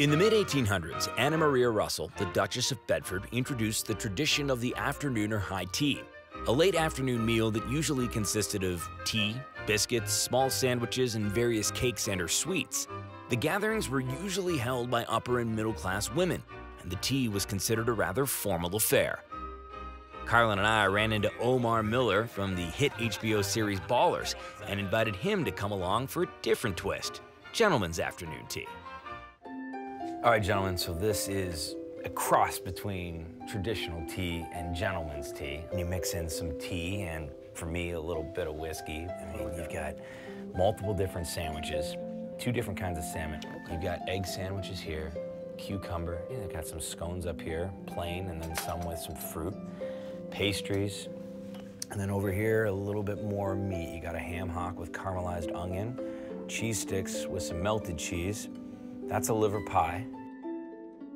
In the mid 1800s, Anna Maria Russell, the Duchess of Bedford, introduced the tradition of the afternoon or high tea, a late afternoon meal that usually consisted of tea, biscuits, small sandwiches, and various cakes and or sweets. The gatherings were usually held by upper and middle class women, and the tea was considered a rather formal affair. Carlin and I ran into Omar Miller from the hit HBO series Ballers and invited him to come along for a different twist gentleman's afternoon tea. All right, gentlemen, so this is a cross between traditional tea and gentleman's tea. And You mix in some tea and, for me, a little bit of whiskey. I mean, you've got multiple different sandwiches, two different kinds of salmon. You've got egg sandwiches here, cucumber. You know, got some scones up here, plain, and then some with some fruit, pastries. And then over here, a little bit more meat. You got a ham hock with caramelized onion, cheese sticks with some melted cheese. That's a liver pie.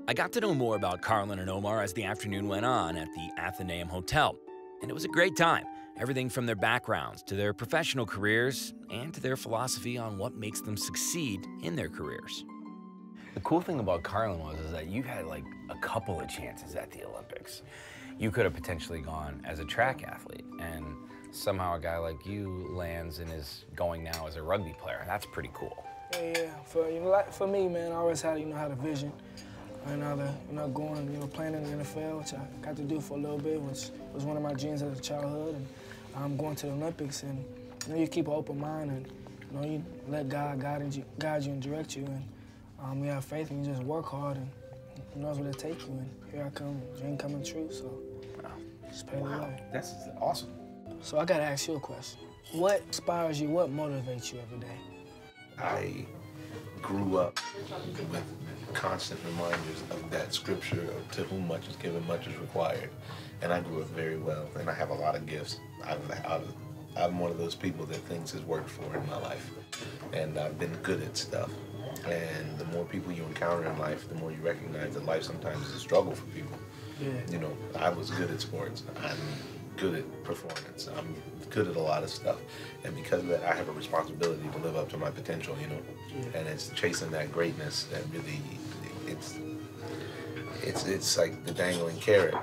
I got to know more about Carlin and Omar as the afternoon went on at the Athenaeum Hotel, and it was a great time. Everything from their backgrounds to their professional careers and to their philosophy on what makes them succeed in their careers. The cool thing about Carlin was is that you had like a couple of chances at the Olympics. You could have potentially gone as a track athlete, and somehow a guy like you lands and is going now as a rugby player. That's pretty cool. Yeah, yeah. For you know, like for me, man, I always had you know had a vision, and uh, the, you know going you know playing in the NFL, which I got to do for a little bit, which was one of my dreams as a childhood, and I'm going to the Olympics, and you know you keep an open mind, and you know you let God guide you, guide you and direct you, and um, you have faith, and you just work hard, and who knows where to take you, and here I come, dream coming true, so just pay the Wow, way. that's awesome. So I gotta ask you a question. What inspires you? What motivates you every day? I grew up with constant reminders of that scripture of to whom much is given, much is required. And I grew up very well, and I have a lot of gifts. I've, I've, I'm one of those people that things has worked for in my life, and I've been good at stuff. And the more people you encounter in life, the more you recognize that life sometimes is a struggle for people. Yeah. You know, I was good at sports. I'm good at performance. I'm good at a lot of stuff. And because of that, I have a responsibility to live up to my potential, you know. And it's chasing that greatness that really, it's, it's, it's like the dangling carrot.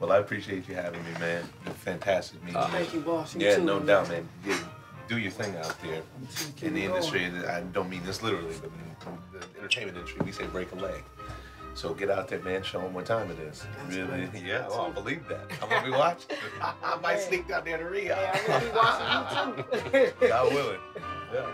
Well, I appreciate you having me, man. You're fantastic meeting you. Uh, Thank you, boss. You yeah, too, no man. doubt, man. Yeah, do your thing out there in the industry. I don't mean this literally, but in the entertainment industry, we say break a leg. So get out there, man. Show them what time it is. really? Yeah. Oh, I believe that. I'm gonna be watching. I might sneak down there to Rio. Hey, I'm gonna be watching you too. God willing. Yeah.